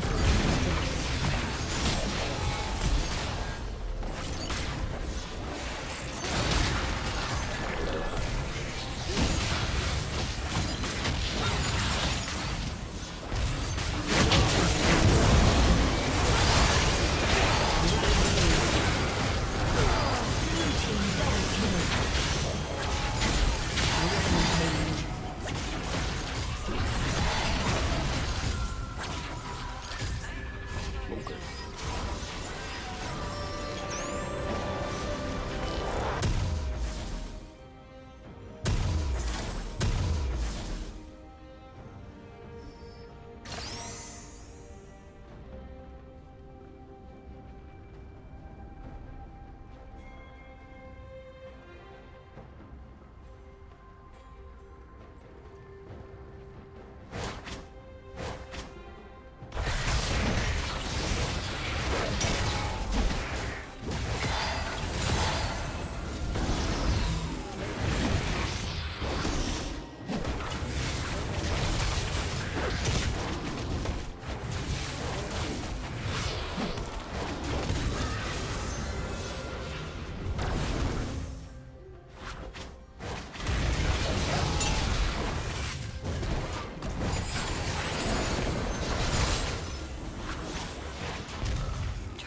Thank you.